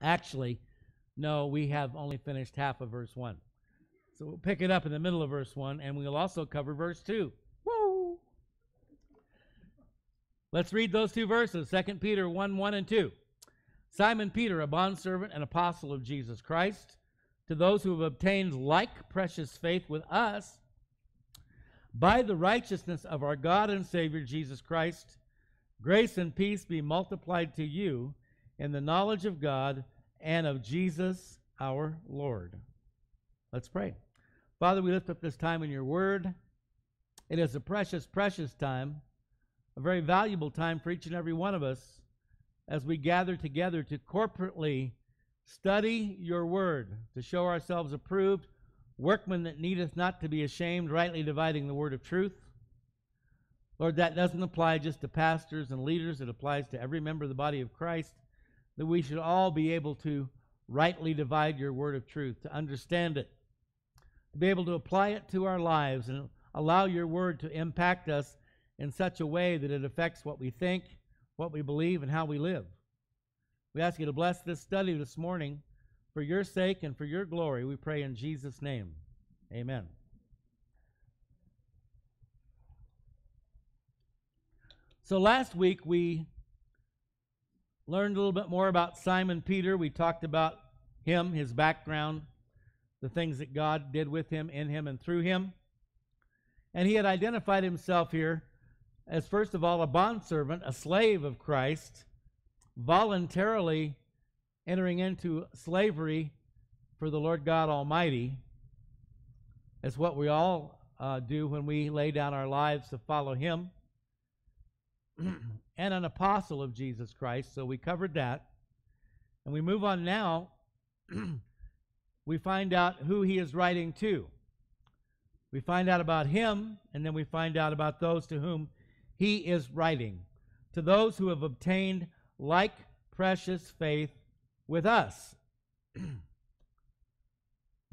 Actually, no, we have only finished half of verse 1. So we'll pick it up in the middle of verse 1, and we'll also cover verse 2. Woo! Let's read those two verses 2 Peter 1 1 and 2. Simon Peter, a bondservant and apostle of Jesus Christ, to those who have obtained like precious faith with us by the righteousness of our God and Savior Jesus Christ, grace and peace be multiplied to you in the knowledge of God and of Jesus our Lord. Let's pray. Father, we lift up this time in your word. It is a precious, precious time, a very valuable time for each and every one of us as we gather together to corporately study your word, to show ourselves approved, workmen that needeth not to be ashamed, rightly dividing the word of truth. Lord, that doesn't apply just to pastors and leaders, it applies to every member of the body of Christ that we should all be able to rightly divide your word of truth, to understand it, to be able to apply it to our lives and allow your word to impact us in such a way that it affects what we think, what we believe, and how we live. We ask you to bless this study this morning for your sake and for your glory. We pray in Jesus' name. Amen. So last week we learned a little bit more about Simon Peter. We talked about him, his background, the things that God did with him, in him, and through him. And he had identified himself here as, first of all, a bondservant, a slave of Christ, voluntarily entering into slavery for the Lord God Almighty. That's what we all uh, do when we lay down our lives to follow Him. and an apostle of Jesus Christ. So we covered that. And we move on now. we find out who he is writing to. We find out about him, and then we find out about those to whom he is writing. To those who have obtained like precious faith with us. the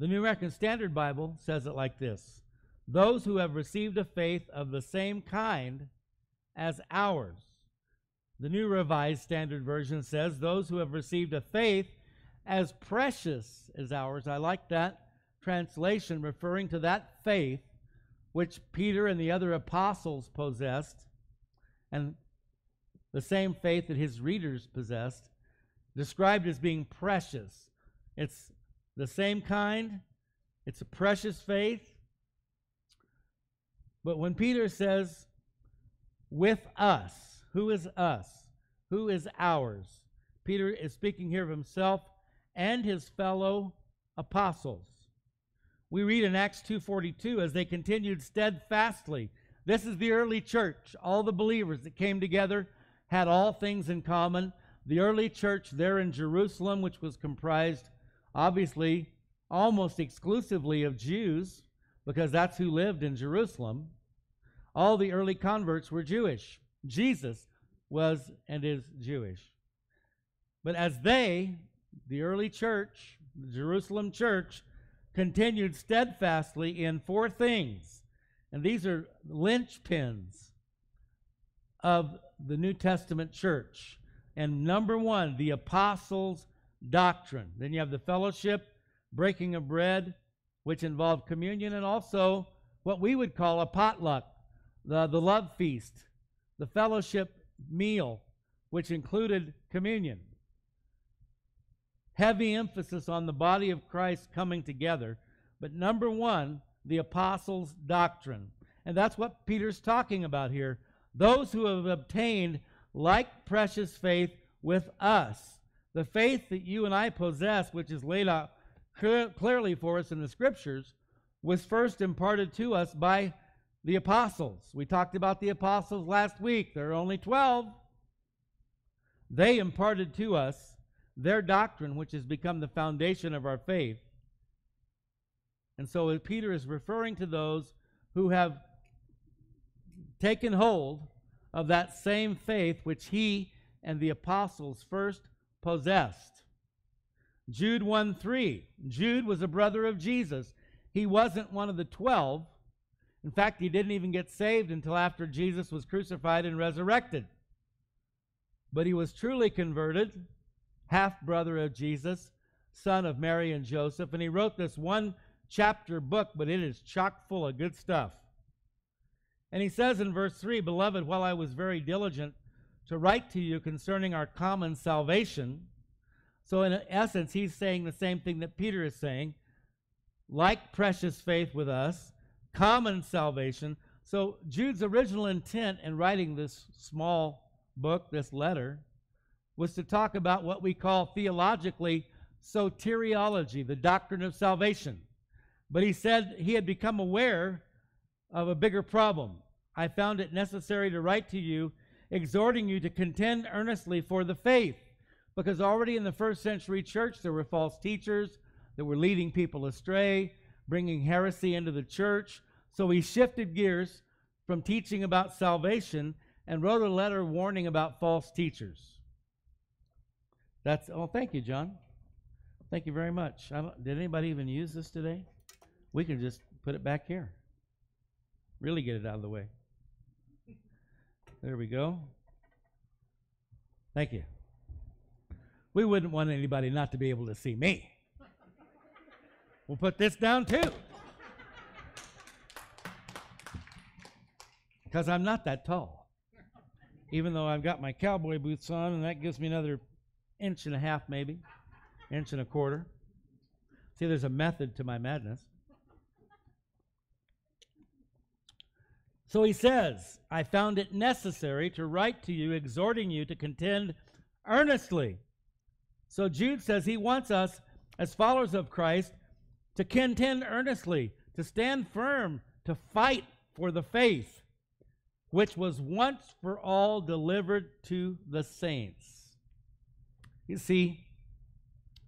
New American Standard Bible says it like this Those who have received a faith of the same kind as ours the New Revised Standard Version says, Those who have received a faith as precious as ours. I like that translation, referring to that faith which Peter and the other apostles possessed, and the same faith that his readers possessed, described as being precious. It's the same kind, it's a precious faith. But when Peter says, with us, who is us? Who is ours? Peter is speaking here of himself and his fellow apostles. We read in Acts 2:42 as they continued steadfastly. This is the early church. All the believers that came together had all things in common. The early church there in Jerusalem, which was comprised obviously almost exclusively of Jews, because that's who lived in Jerusalem. All the early converts were Jewish. Jesus was and is Jewish. But as they, the early church, the Jerusalem church, continued steadfastly in four things, and these are linchpins of the New Testament church. And number one, the apostles' doctrine. Then you have the fellowship, breaking of bread, which involved communion, and also what we would call a potluck, the, the love feast, the fellowship meal, which included communion. Heavy emphasis on the body of Christ coming together. But number one, the apostles' doctrine. And that's what Peter's talking about here. Those who have obtained like precious faith with us. The faith that you and I possess, which is laid out clearly for us in the scriptures, was first imparted to us by the apostles. We talked about the apostles last week. There are only 12. They imparted to us their doctrine, which has become the foundation of our faith. And so Peter is referring to those who have taken hold of that same faith which he and the apostles first possessed. Jude 1 3. Jude was a brother of Jesus. He wasn't one of the 12 in fact, he didn't even get saved until after Jesus was crucified and resurrected. But he was truly converted half brother of Jesus, son of Mary and Joseph. And he wrote this one chapter book, but it is chock full of good stuff. And he says in verse 3 Beloved, while I was very diligent to write to you concerning our common salvation, so in essence, he's saying the same thing that Peter is saying like precious faith with us, common salvation. So Jude's original intent in writing this small book, this letter, was to talk about what we call theologically soteriology, the doctrine of salvation. But he said he had become aware of a bigger problem. I found it necessary to write to you, exhorting you to contend earnestly for the faith, because already in the first century church there were false teachers that were leading people astray, bringing heresy into the church. So he shifted gears from teaching about salvation and wrote a letter warning about false teachers. That's oh, thank you, John. Thank you very much. did anybody even use this today? We can just put it back here. Really get it out of the way. There we go. Thank you. We wouldn't want anybody not to be able to see me. We'll put this down too. Because I'm not that tall. Even though I've got my cowboy boots on, and that gives me another inch and a half, maybe, inch and a quarter. See, there's a method to my madness. So he says, I found it necessary to write to you, exhorting you to contend earnestly. So Jude says he wants us, as followers of Christ, to contend earnestly, to stand firm, to fight for the faith which was once for all delivered to the saints. You see,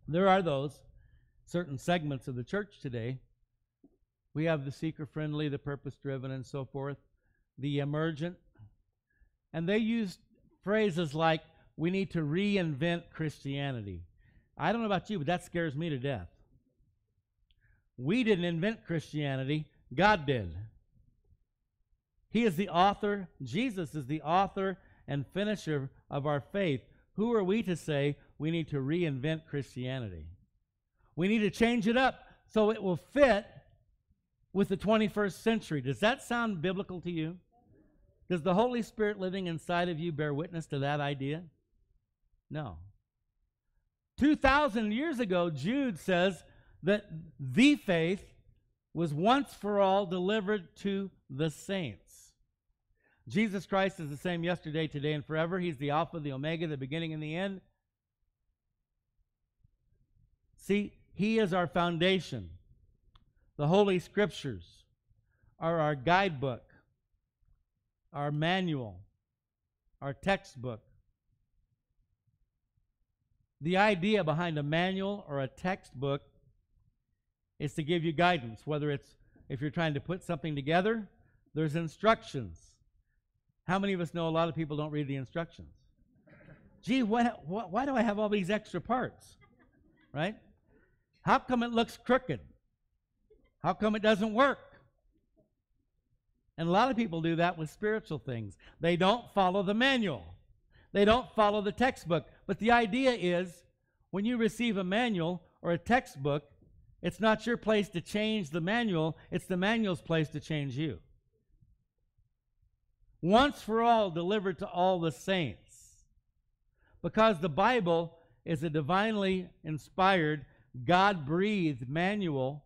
there are those certain segments of the church today. We have the seeker friendly, the purpose driven, and so forth, the emergent. And they use phrases like, we need to reinvent Christianity. I don't know about you, but that scares me to death. We didn't invent Christianity, God did. He is the author, Jesus is the author and finisher of our faith. Who are we to say we need to reinvent Christianity? We need to change it up so it will fit with the 21st century. Does that sound biblical to you? Does the Holy Spirit living inside of you bear witness to that idea? No. 2,000 years ago, Jude says that the faith was once for all delivered to the saints. Jesus Christ is the same yesterday, today, and forever. He's the Alpha, the Omega, the beginning and the end. See, He is our foundation. The Holy Scriptures are our guidebook, our manual, our textbook. The idea behind a manual or a textbook is to give you guidance, whether it's if you're trying to put something together, there's instructions. How many of us know a lot of people don't read the instructions? Gee, what, what, why do I have all these extra parts? Right? How come it looks crooked? How come it doesn't work? And a lot of people do that with spiritual things. They don't follow the manual, they don't follow the textbook. But the idea is when you receive a manual or a textbook, it's not your place to change the manual, it's the manual's place to change you. Once for all, delivered to all the saints. Because the Bible is a divinely inspired, God breathed manual,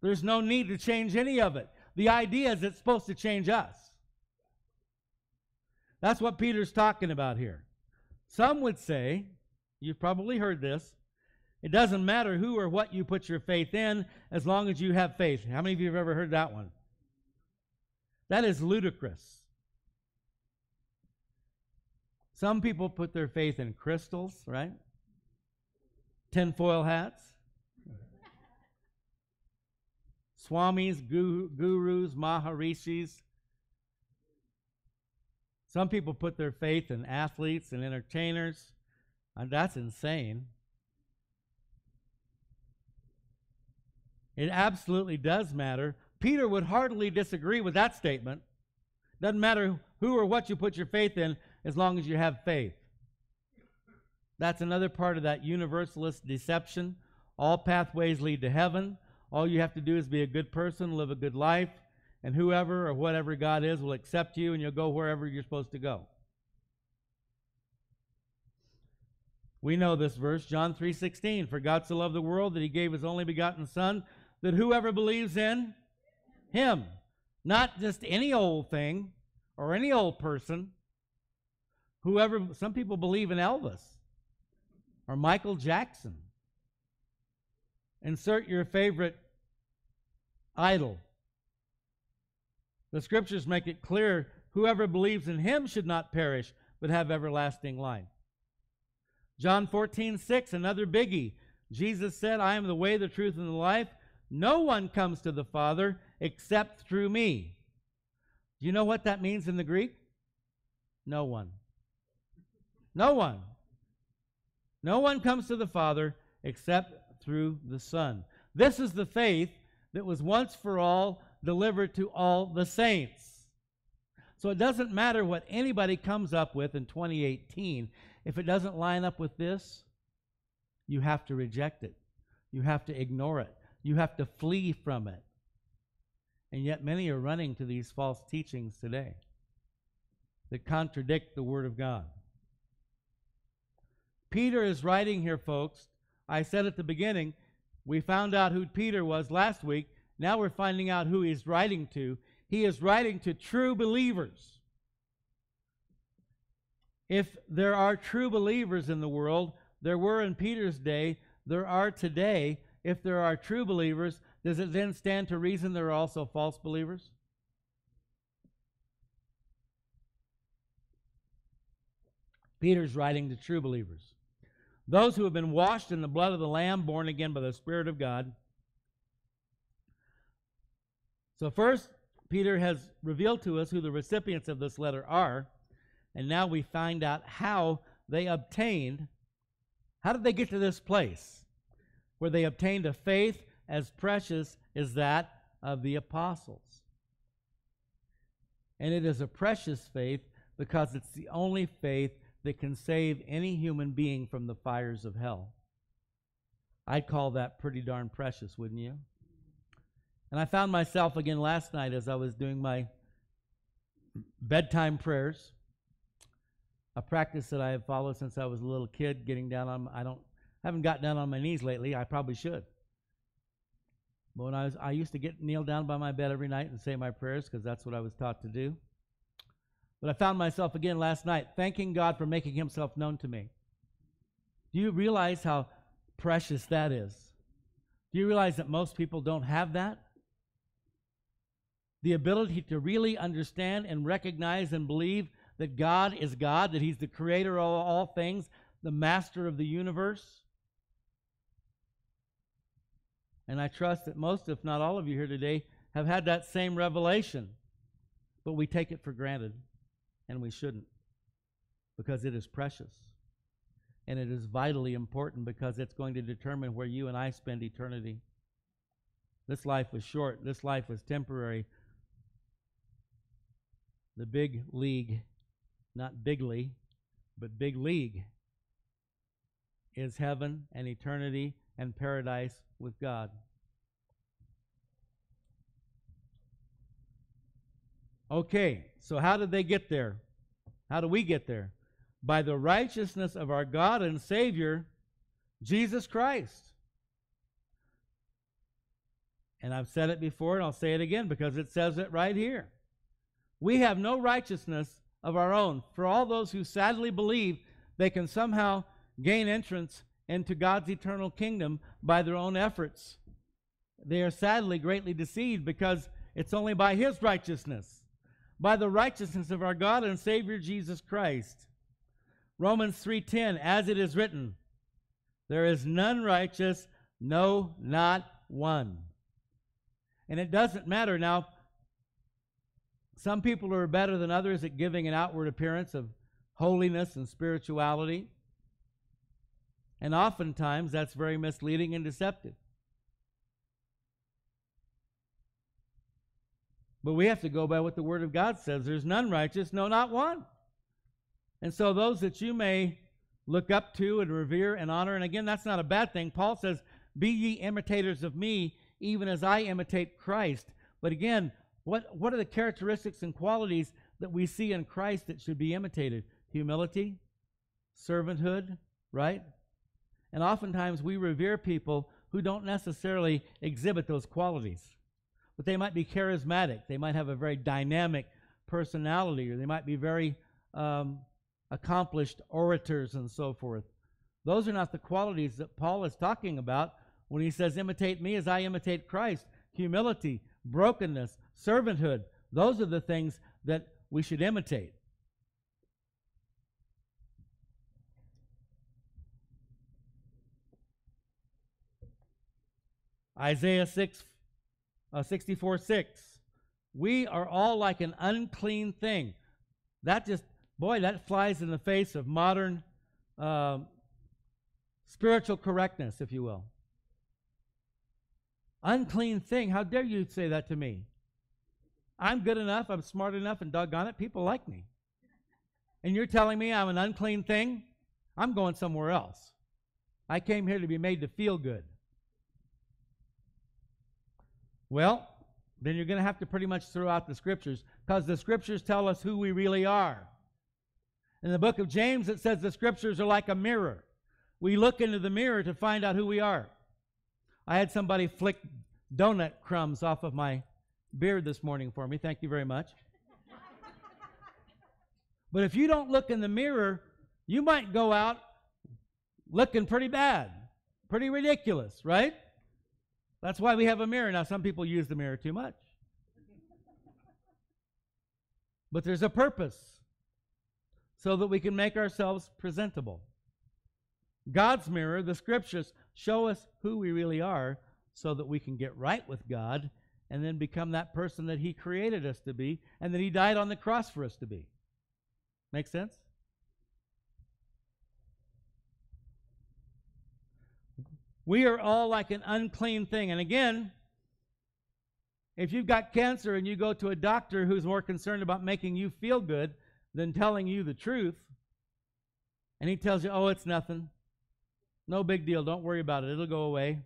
there's no need to change any of it. The idea is it's supposed to change us. That's what Peter's talking about here. Some would say, you've probably heard this, it doesn't matter who or what you put your faith in as long as you have faith. How many of you have ever heard that one? That is ludicrous. Some people put their faith in crystals, right? Tinfoil hats. Swamis, gurus, maharishis. Some people put their faith in athletes and entertainers. And that's insane. It absolutely does matter. Peter would heartily disagree with that statement. Doesn't matter who or what you put your faith in as long as you have faith. That's another part of that universalist deception. All pathways lead to heaven. All you have to do is be a good person, live a good life, and whoever or whatever God is will accept you and you'll go wherever you're supposed to go. We know this verse, John 3:16, for God so loved the world that he gave his only begotten son that whoever believes in him, not just any old thing or any old person, whoever some people believe in Elvis or Michael Jackson. Insert your favorite idol. The scriptures make it clear whoever believes in him should not perish, but have everlasting life. John 14, 6, another biggie. Jesus said, I am the way, the truth, and the life. No one comes to the Father except through me. Do you know what that means in the Greek? No one. No one. No one comes to the Father except through the Son. This is the faith that was once for all delivered to all the saints. So it doesn't matter what anybody comes up with in 2018. If it doesn't line up with this, you have to reject it. You have to ignore it. You have to flee from it. And yet, many are running to these false teachings today that contradict the Word of God. Peter is writing here, folks. I said at the beginning, we found out who Peter was last week. Now we're finding out who he's writing to. He is writing to true believers. If there are true believers in the world, there were in Peter's day, there are today. If there are true believers, does it then stand to reason there are also false believers? Peter's writing to true believers. Those who have been washed in the blood of the Lamb, born again by the Spirit of God. So, first, Peter has revealed to us who the recipients of this letter are, and now we find out how they obtained. How did they get to this place where they obtained a faith as precious as that of the apostles? And it is a precious faith because it's the only faith that can save any human being from the fires of hell. I'd call that pretty darn precious, wouldn't you? And I found myself again last night as I was doing my bedtime prayers, a practice that I have followed since I was a little kid, getting down on I don't haven't got down on my knees lately. I probably should. But when I was I used to get kneel down by my bed every night and say my prayers because that's what I was taught to do. But I found myself again last night thanking God for making himself known to me. Do you realize how precious that is? Do you realize that most people don't have that? the ability to really understand and recognize and believe that God is God, that He's the creator of all things, the master of the universe. And I trust that most, if not all of you here today, have had that same revelation. But we take it for granted, and we shouldn't, because it is precious. And it is vitally important because it's going to determine where you and I spend eternity. This life is short, this life is temporary the big league, not bigly, but big league, is heaven and eternity and paradise with God. Okay, so how did they get there? How do we get there? By the righteousness of our God and Savior, Jesus Christ. And I've said it before and I'll say it again because it says it right here. We have no righteousness of our own. For all those who sadly believe they can somehow gain entrance into God's eternal kingdom by their own efforts, they are sadly greatly deceived because it's only by His righteousness, by the righteousness of our God and Savior Jesus Christ. Romans 3:10 as it is written there is none righteous no not one and it doesn't matter now some people are better than others at giving an outward appearance of holiness and spirituality. And oftentimes that's very misleading and deceptive. But we have to go by what the Word of God says. There's none righteous, no, not one. And so those that you may look up to and revere and honor. And again, that's not a bad thing. Paul says, Be ye imitators of me, even as I imitate Christ. But again, what, what are the characteristics and qualities that we see in Christ that should be imitated? Humility, servanthood, right? And oftentimes we revere people who don't necessarily exhibit those qualities, but they might be charismatic. They might have a very dynamic personality, or they might be very um, accomplished orators and so forth. Those are not the qualities that Paul is talking about when he says, Imitate me as I imitate Christ. Humility, brokenness, servanthood. Those are the things that we should imitate. Isaiah 6, uh, 64 6. We are all like an unclean thing. That just, boy, that flies in the face of modern uh, spiritual correctness, if you will. Unclean thing. How dare you say that to me? I'm good enough, I'm smart enough, and doggone it, people like me. And you're telling me I'm an unclean thing? I'm going somewhere else. I came here to be made to feel good. Well, then you're going to have to pretty much throw out the scriptures because the scriptures tell us who we really are. In the book of James, it says the scriptures are like a mirror. We look into the mirror to find out who we are. I had somebody flick donut crumbs off of my beard this morning for me. Thank you very much. but if you don't look in the mirror, you might go out looking pretty bad, pretty ridiculous, right? That's why we have a mirror. Now, some people use the mirror too much. But there's a purpose so that we can make ourselves presentable. God's mirror, the scriptures, show us who we really are so that we can get right with God and then become that person that He created us to be and that He died on the cross for us to be. Make sense? We are all like an unclean thing. And again, if you've got cancer and you go to a doctor who's more concerned about making you feel good than telling you the truth, and he tells you, oh, it's nothing, no big deal, don't worry about it, it'll go away.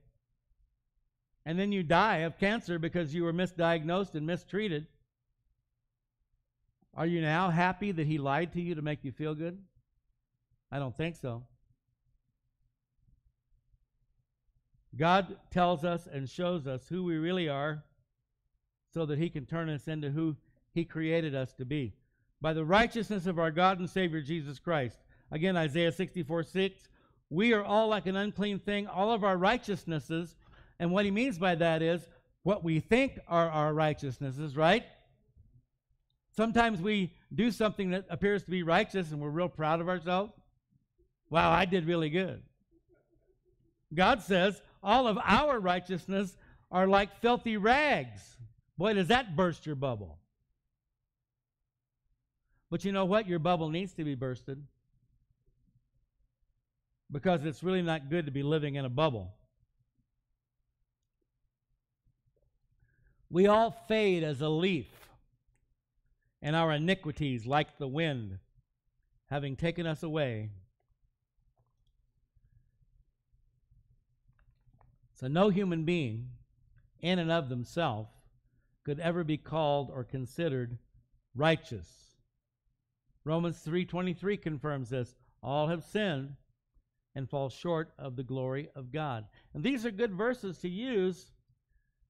And then you die of cancer because you were misdiagnosed and mistreated. Are you now happy that he lied to you to make you feel good? I don't think so. God tells us and shows us who we really are so that he can turn us into who he created us to be. By the righteousness of our God and Savior Jesus Christ. Again, Isaiah 64 6. We are all like an unclean thing, all of our righteousnesses. And what he means by that is what we think are our righteousnesses, right? Sometimes we do something that appears to be righteous and we're real proud of ourselves. Wow, I did really good. God says, all of our righteousness are like filthy rags. Boy, does that burst your bubble. But you know what? Your bubble needs to be bursted because it's really not good to be living in a bubble. We all fade as a leaf, and our iniquities, like the wind, having taken us away, So no human being, in and of themselves, could ever be called or considered righteous. Romans 3:23 confirms this. All have sinned and fall short of the glory of God. And these are good verses to use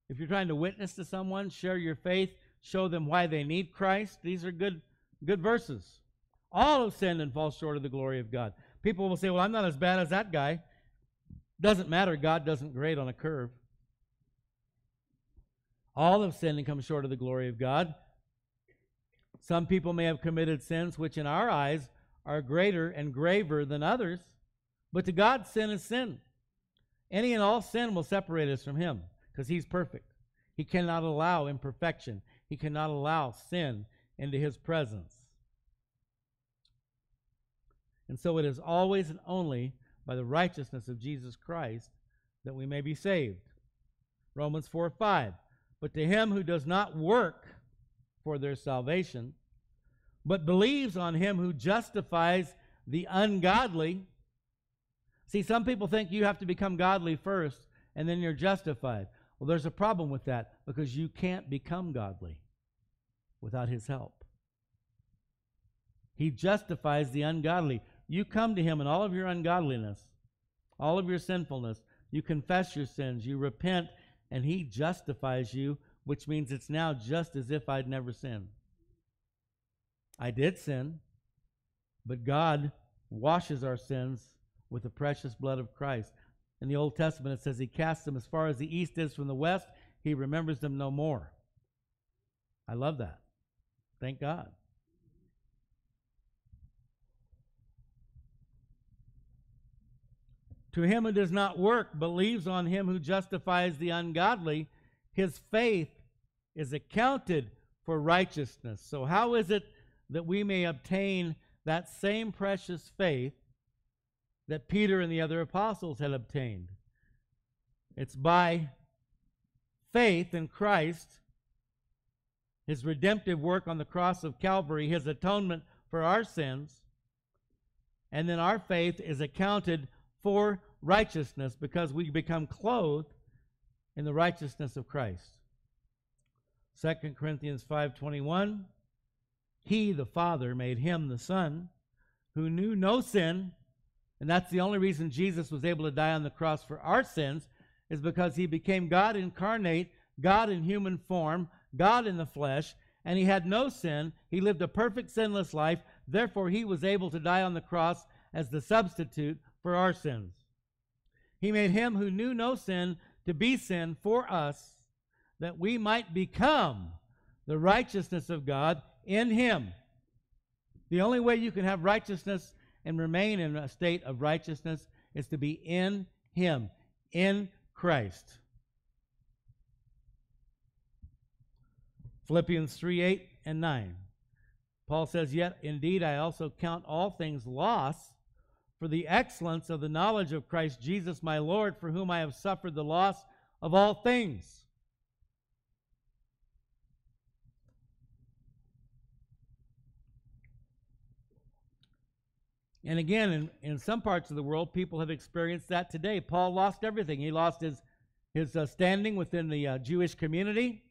if you're trying to witness to someone, share your faith, show them why they need Christ. These are good good verses. All have sinned and fall short of the glory of God. People will say, "Well, I'm not as bad as that guy." Doesn't matter, God doesn't grade on a curve. All have sinned and come short of the glory of God. Some people may have committed sins which, in our eyes, are greater and graver than others, but to God, sin is sin. Any and all sin will separate us from Him because He's perfect. He cannot allow imperfection, He cannot allow sin into His presence. And so it is always and only by the righteousness of Jesus Christ that we may be saved. Romans 4 5. But to him who does not work for their salvation, but believes on him who justifies the ungodly, See, some people think you have to become godly first and then you're justified. Well, there's a problem with that because you can't become godly without His help. He justifies the ungodly. You come to Him in all of your ungodliness, all of your sinfulness. You confess your sins, you repent, and He justifies you, which means it's now just as if I'd never sinned. I did sin, but God washes our sins with the precious blood of Christ. In the Old Testament, it says He casts them as far as the east is from the west, He remembers them no more. I love that. Thank God. To him who does not work, believes on him who justifies the ungodly, his faith is accounted for righteousness. So, how is it that we may obtain that same precious faith that Peter and the other apostles had obtained? It's by faith in Christ, his redemptive work on the cross of Calvary, his atonement for our sins, and then our faith is accounted for righteousness because we become clothed in the righteousness of Christ. 2 Corinthians 5:21 He the Father made him the Son who knew no sin and that's the only reason Jesus was able to die on the cross for our sins is because he became God incarnate, God in human form, God in the flesh, and he had no sin. He lived a perfect sinless life. Therefore, he was able to die on the cross as the substitute for our sins. He made him who knew no sin to be sin for us, that we might become the righteousness of God in him. The only way you can have righteousness and remain in a state of righteousness is to be in him, in Christ. Philippians 3 8 and 9. Paul says, Yet indeed I also count all things loss for the excellence of the knowledge of Christ Jesus my Lord, for whom I have suffered the loss of all things. And again, in, in some parts of the world, people have experienced that today. Paul lost everything. He lost his, his uh, standing within the uh, Jewish community.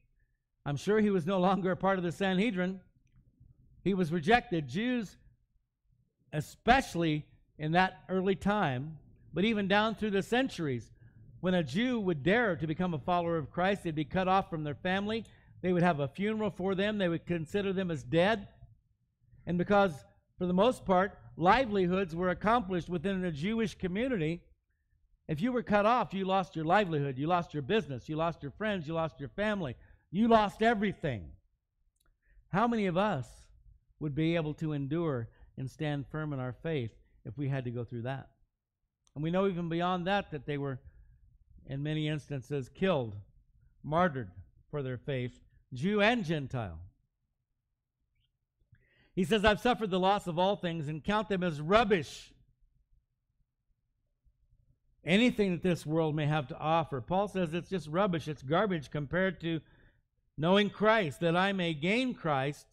I'm sure he was no longer a part of the Sanhedrin. He was rejected. Jews, especially in that early time, but even down through the centuries. When a Jew would dare to become a follower of Christ, they'd be cut off from their family. They would have a funeral for them. They would consider them as dead. And because, for the most part, livelihoods were accomplished within the Jewish community, if you were cut off, you lost your livelihood, you lost your business, you lost your friends, you lost your family, you lost everything. How many of us would be able to endure and stand firm in our faith if we had to go through that. And we know even beyond that that they were, in many instances, killed, martyred for their faith, Jew and Gentile. He says, I've suffered the loss of all things and count them as rubbish. Anything that this world may have to offer. Paul says it's just rubbish, it's garbage compared to knowing Christ, that I may gain Christ,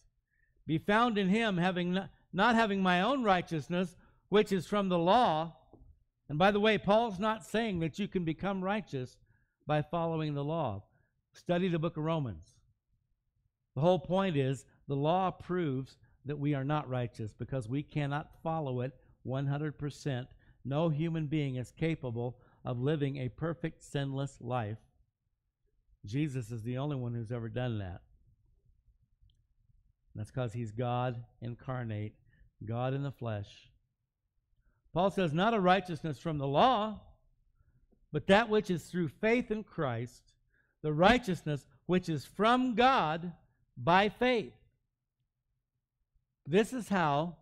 be found in him, having not, not having my own righteousness, which is from the law. And by the way, Paul's not saying that you can become righteous by following the law. Study the book of Romans. The whole point is the law proves that we are not righteous because we cannot follow it 100%. No human being is capable of living a perfect, sinless life. Jesus is the only one who's ever done that. That's because he's God incarnate, God in the flesh. Paul says, not a righteousness from the law, but that which is through faith in Christ, the righteousness which is from God by faith. This is how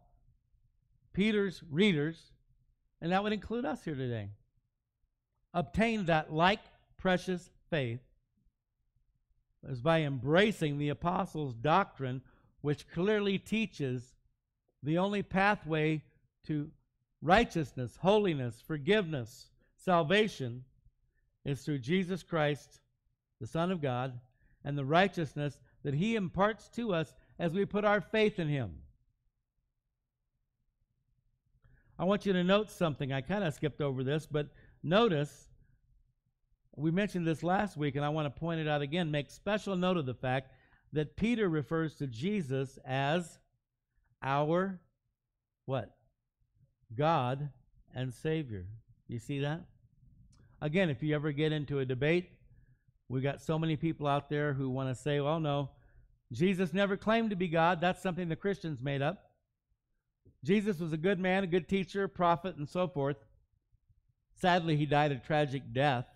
Peter's readers, and that would include us here today, obtained that like precious faith is by embracing the apostles' doctrine, which clearly teaches the only pathway to righteousness, holiness, forgiveness, salvation is through Jesus Christ, the Son of God, and the righteousness that He imparts to us as we put our faith in Him. I want you to note something. I kind of skipped over this, but notice we mentioned this last week, and I want to point it out again. Make special note of the fact that Peter refers to Jesus as our what? God and Savior. You see that? Again, if you ever get into a debate, we got so many people out there who want to say, well, no, Jesus never claimed to be God. That's something the Christians made up. Jesus was a good man, a good teacher, prophet, and so forth. Sadly, he died a tragic death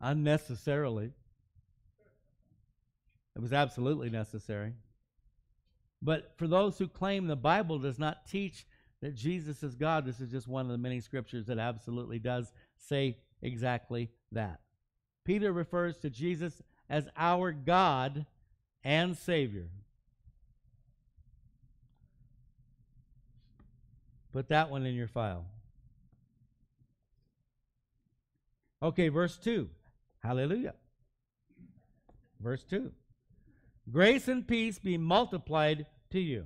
unnecessarily. It was absolutely necessary. But for those who claim the Bible does not teach that Jesus is God, this is just one of the many scriptures that absolutely does say exactly that. Peter refers to Jesus as our God and Savior. Put that one in your file. Okay, verse 2. Hallelujah. Verse 2. Grace and peace be multiplied to you.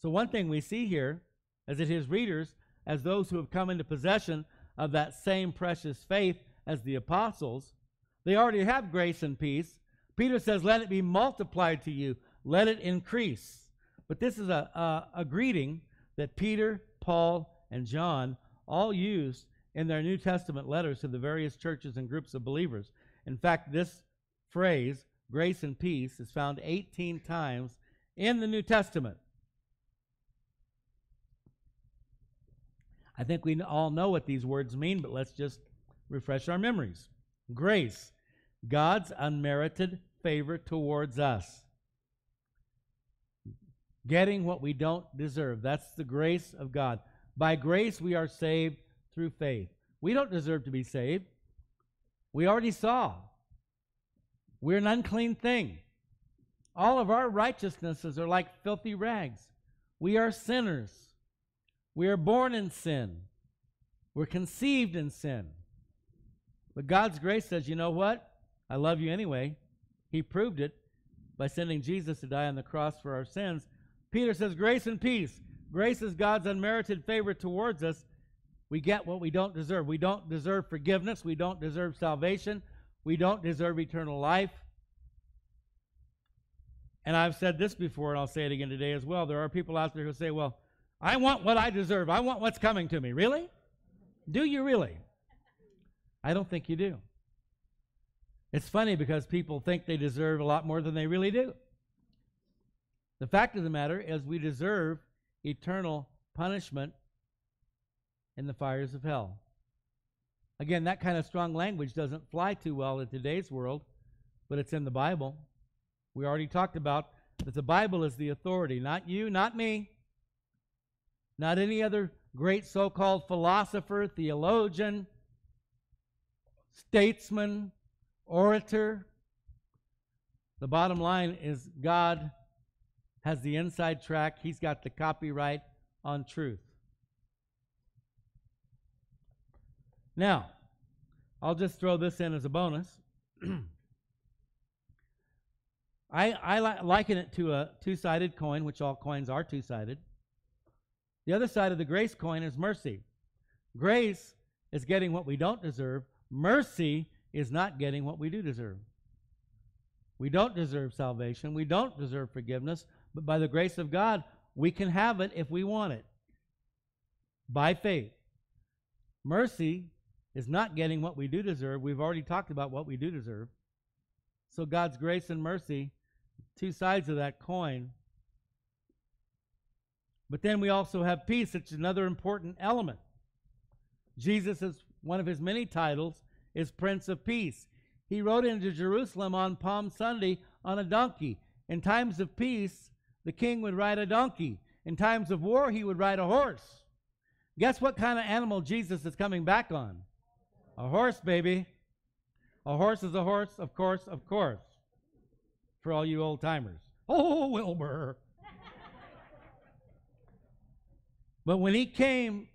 So, one thing we see here is that his readers, as those who have come into possession of that same precious faith as the apostles, they already have grace and peace. Peter says, Let it be multiplied to you, let it increase. But this is a, a, a greeting that Peter, Paul, and John all used in their New Testament letters to the various churches and groups of believers. In fact, this phrase, grace and peace, is found 18 times in the New Testament. I think we all know what these words mean, but let's just refresh our memories. Grace, God's unmerited favor towards us getting what we don't deserve. That's the grace of God. By grace, we are saved through faith. We don't deserve to be saved. We already saw. We're an unclean thing. All of our righteousnesses are like filthy rags. We are sinners. We are born in sin. We're conceived in sin. But God's grace says, you know what? I love you anyway. He proved it by sending Jesus to die on the cross for our sins. Peter says, Grace and peace. Grace is God's unmerited favor towards us. We get what we don't deserve. We don't deserve forgiveness. We don't deserve salvation. We don't deserve eternal life. And I've said this before, and I'll say it again today as well. There are people out there who say, Well, I want what I deserve. I want what's coming to me. Really? Do you really? I don't think you do. It's funny because people think they deserve a lot more than they really do. The fact of the matter is, we deserve eternal punishment in the fires of hell. Again, that kind of strong language doesn't fly too well in today's world, but it's in the Bible. We already talked about that the Bible is the authority, not you, not me, not any other great so called philosopher, theologian, statesman, orator. The bottom line is God has the inside track, he's got the copyright on truth. Now, I'll just throw this in as a bonus. I, I liken it to a two sided coin, which all coins are two sided. The other side of the grace coin is mercy. Grace is getting what we don't deserve, mercy is not getting what we do deserve. We don't deserve salvation, we don't deserve forgiveness, but by the grace of God, we can have it if we want it by faith. Mercy is not getting what we do deserve. We've already talked about what we do deserve. So God's grace and mercy, two sides of that coin. But then we also have peace, which is another important element. Jesus is one of his many titles is Prince of Peace. He rode into Jerusalem on Palm Sunday on a donkey. In times of peace, the king would ride a donkey. In times of war, he would ride a horse. Guess what kind of animal Jesus is coming back on? A horse, baby. A horse is a horse, of course, of course. For all you old timers. Oh, Wilbur. But when he came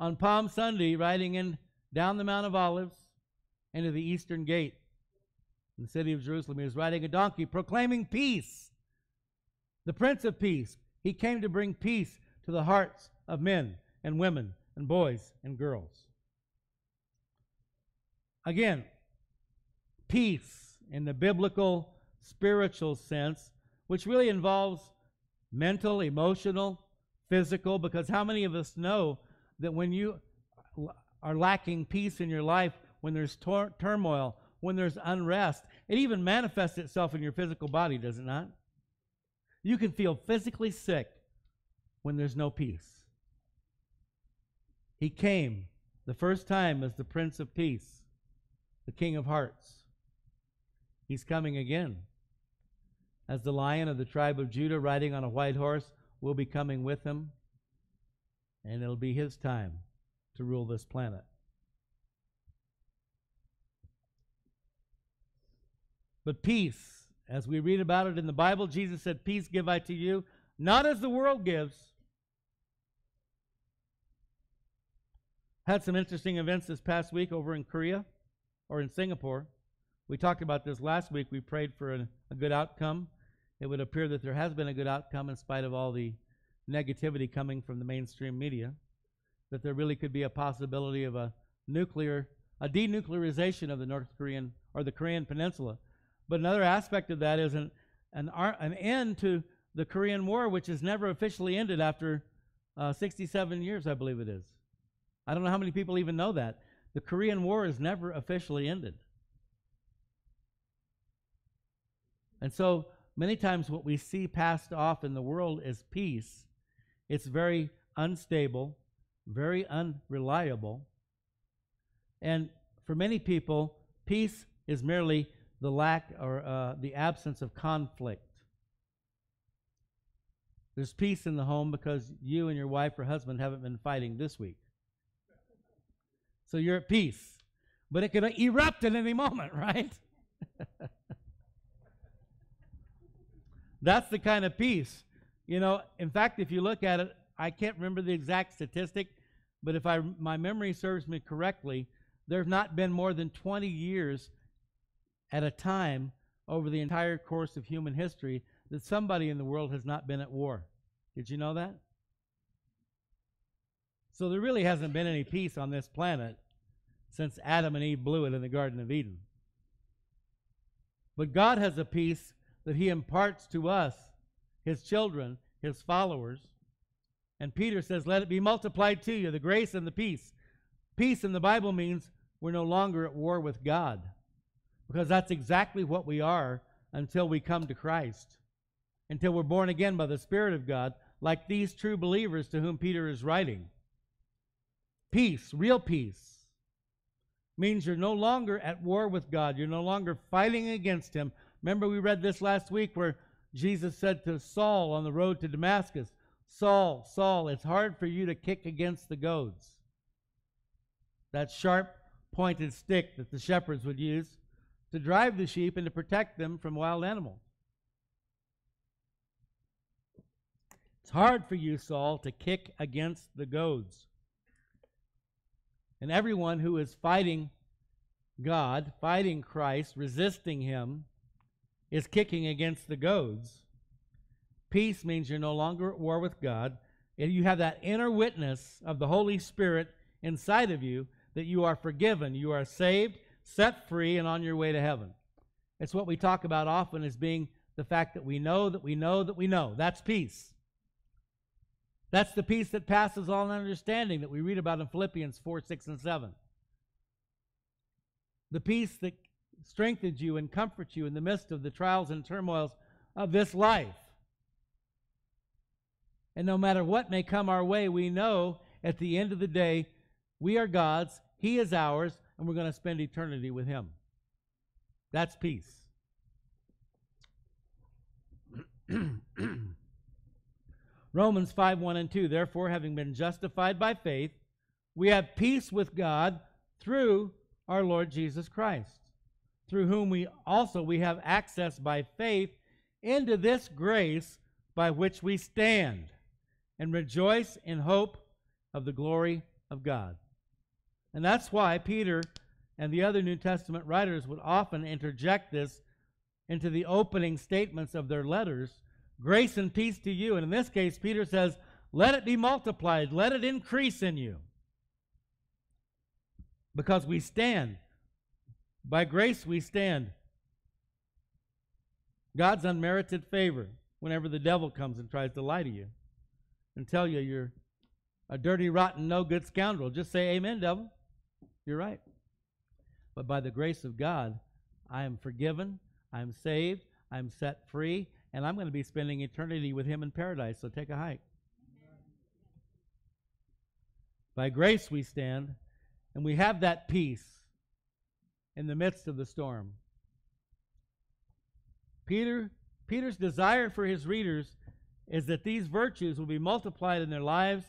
on Palm Sunday, riding in down the Mount of Olives into the eastern gate in the city of Jerusalem, he was riding a donkey, proclaiming peace the Prince of Peace. He came to bring peace to the hearts of men and women and boys and girls. Again, peace in the biblical spiritual sense, which really involves mental, emotional, physical, because how many of us know that when you are lacking peace in your life, when there's tor- turmoil, when there's unrest, it even manifests itself in your physical body, does it not? You can feel physically sick when there's no peace. He came the first time as the Prince of Peace, the King of Hearts. He's coming again as the lion of the tribe of Judah riding on a white horse will be coming with him, and it'll be his time to rule this planet. But peace, as we read about it in the Bible, Jesus said, Peace give I to you, not as the world gives. Had some interesting events this past week over in Korea or in Singapore. We talked about this last week. We prayed for a, a good outcome it would appear that there has been a good outcome in spite of all the negativity coming from the mainstream media, that there really could be a possibility of a nuclear, a denuclearization of the North Korean or the Korean Peninsula. But another aspect of that is an, an, an end to the Korean War, which has never officially ended after uh, 67 years, I believe it is. I don't know how many people even know that. The Korean War has never officially ended. And so Many times, what we see passed off in the world as peace, it's very unstable, very unreliable. And for many people, peace is merely the lack or uh, the absence of conflict. There's peace in the home because you and your wife or husband haven't been fighting this week. So you're at peace. But it could erupt at any moment, right? That's the kind of peace. You know, in fact, if you look at it, I can't remember the exact statistic, but if I my memory serves me correctly, there have not been more than 20 years at a time over the entire course of human history that somebody in the world has not been at war. Did you know that? So there really hasn't been any peace on this planet since Adam and Eve blew it in the Garden of Eden. But God has a peace that he imparts to us, his children, his followers. And Peter says, Let it be multiplied to you, the grace and the peace. Peace in the Bible means we're no longer at war with God, because that's exactly what we are until we come to Christ, until we're born again by the Spirit of God, like these true believers to whom Peter is writing. Peace, real peace, means you're no longer at war with God. You're no longer fighting against Him, Remember, we read this last week where Jesus said to Saul on the road to Damascus, Saul, Saul, it's hard for you to kick against the goads. That sharp pointed stick that the shepherds would use to drive the sheep and to protect them from wild animals. It's hard for you, Saul, to kick against the goads. And everyone who is fighting God, fighting Christ, resisting Him, is kicking against the goads. Peace means you're no longer at war with God. And you have that inner witness of the Holy Spirit inside of you that you are forgiven, you are saved, set free, and on your way to heaven. It's what we talk about often as being the fact that we know that we know that we know. That's peace. That's the peace that passes all understanding that we read about in Philippians 4, 6, and 7. The peace that strengthens you and comforts you in the midst of the trials and turmoils of this life. And no matter what may come our way, we know at the end of the day, we are God's, He is ours, and we're going to spend eternity with Him. That's peace. Romans 5 1 and 2. Therefore, having been justified by faith, we have peace with God through our Lord Jesus Christ through whom we also we have access by faith into this grace by which we stand and rejoice in hope of the glory of God. And that's why Peter and the other New Testament writers would often interject this into the opening statements of their letters grace and peace to you. And in this case, Peter says, let it be multiplied, let it increase in you. Because we stand. By grace we stand. God's unmerited favor whenever the devil comes and tries to lie to you and tell you you're a dirty, rotten, no good scoundrel. Just say, Amen, devil. You're right. But by the grace of God, I am forgiven, I'm saved, I'm set free, and I'm going to be spending eternity with Him in paradise. So take a hike. By grace we stand, and we have that peace in the midst of the storm. Peter, Peter's desire for his readers is that these virtues will be multiplied in their lives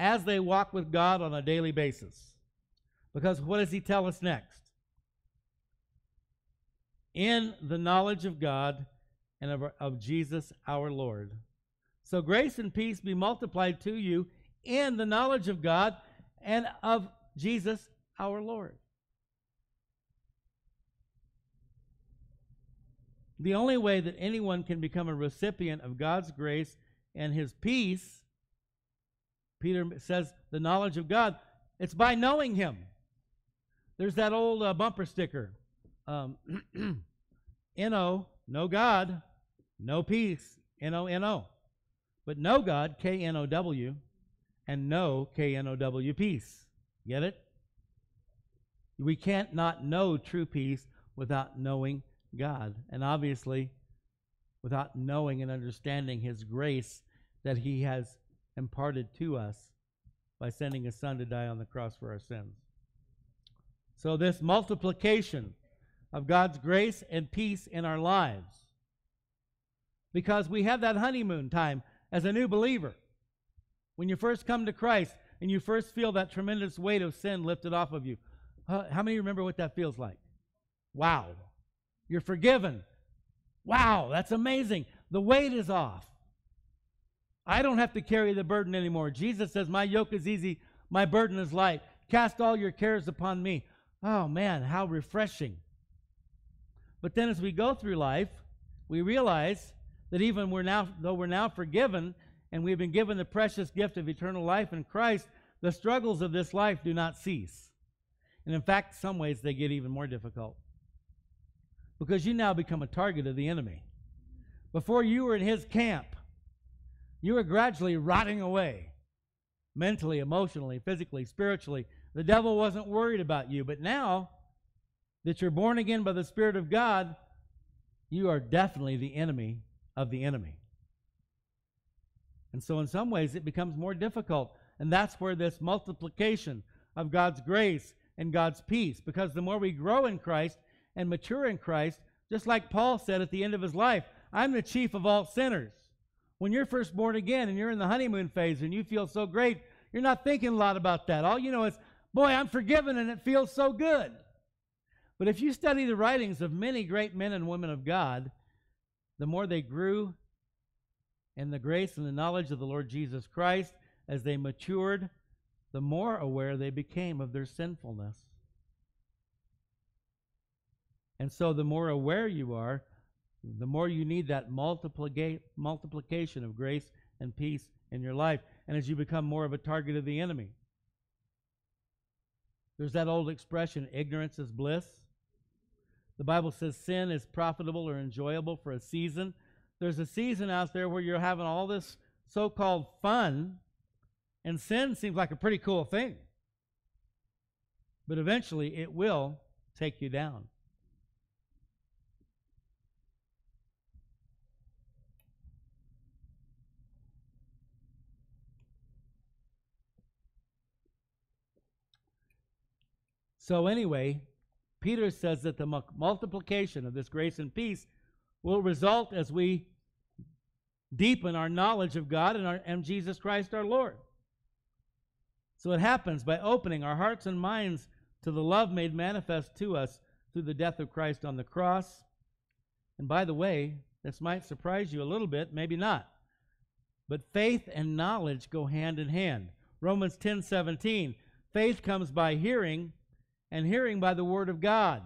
as they walk with God on a daily basis. Because what does he tell us next? In the knowledge of God and of, of Jesus our Lord. So grace and peace be multiplied to you in the knowledge of God and of Jesus our Lord. The only way that anyone can become a recipient of God's grace and his peace, Peter says, the knowledge of God, it's by knowing him. There's that old uh, bumper sticker um, N-O, no God, no peace, N-O-N-O. But no God, K-N-O-W, and no K-N-O-W peace. Get it? We can't not know true peace without knowing God. And obviously, without knowing and understanding His grace that He has imparted to us by sending His Son to die on the cross for our sins. So, this multiplication of God's grace and peace in our lives, because we have that honeymoon time as a new believer. When you first come to Christ and you first feel that tremendous weight of sin lifted off of you, how many remember what that feels like? Wow. You're forgiven. Wow, that's amazing. The weight is off. I don't have to carry the burden anymore. Jesus says, My yoke is easy, my burden is light. Cast all your cares upon me. Oh man, how refreshing. But then as we go through life, we realize that even we're now, though we're now forgiven and we've been given the precious gift of eternal life in Christ, the struggles of this life do not cease. And in fact, some ways they get even more difficult because you now become a target of the enemy. Before you were in his camp, you were gradually rotting away mentally, emotionally, physically, spiritually. The devil wasn't worried about you, but now that you're born again by the Spirit of God, you are definitely the enemy of the enemy. And so, in some ways, it becomes more difficult. And that's where this multiplication of God's grace and God's peace, because the more we grow in Christ, and mature in Christ, just like Paul said at the end of his life, I'm the chief of all sinners. When you're first born again and you're in the honeymoon phase and you feel so great, you're not thinking a lot about that. All you know is, boy, I'm forgiven and it feels so good. But if you study the writings of many great men and women of God, the more they grew in the grace and the knowledge of the Lord Jesus Christ, as they matured, the more aware they became of their sinfulness. And so the more aware you are, the more you need that multiplica- multiplication of grace and peace in your life. And as you become more of a target of the enemy. There's that old expression, ignorance is bliss. The Bible says sin is profitable or enjoyable for a season. There's a season out there where you're having all this so called fun, and sin seems like a pretty cool thing. But eventually it will take you down. So, anyway, Peter says that the multiplication of this grace and peace will result as we deepen our knowledge of God and, our, and Jesus Christ our Lord. So it happens by opening our hearts and minds to the love made manifest to us through the death of Christ on the cross. And by the way, this might surprise you a little bit, maybe not. But faith and knowledge go hand in hand. Romans 10 17. Faith comes by hearing, and hearing by the word of God.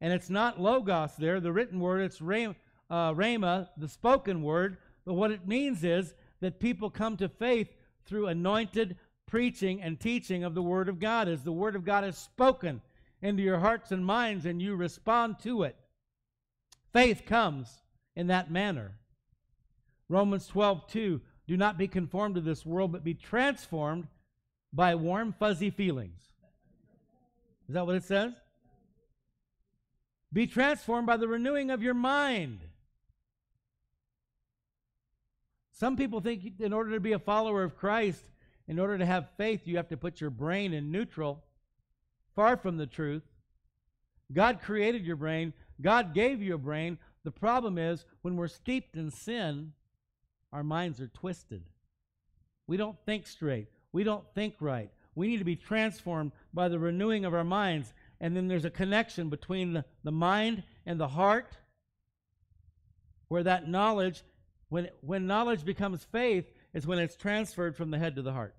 And it's not logos there, the written word, it's rhema, uh, the spoken word. But what it means is that people come to faith through anointed preaching and teaching of the Word of God. As the Word of God is spoken into your hearts and minds and you respond to it, faith comes in that manner. Romans 12, 2 Do not be conformed to this world, but be transformed by warm, fuzzy feelings. Is that what it says? Be transformed by the renewing of your mind. Some people think in order to be a follower of Christ, in order to have faith, you have to put your brain in neutral, far from the truth. God created your brain, God gave you a brain. The problem is when we're steeped in sin, our minds are twisted. We don't think straight, we don't think right. We need to be transformed by the renewing of our minds. And then there's a connection between the, the mind and the heart, where that knowledge, when, when knowledge becomes faith, is when it's transferred from the head to the heart.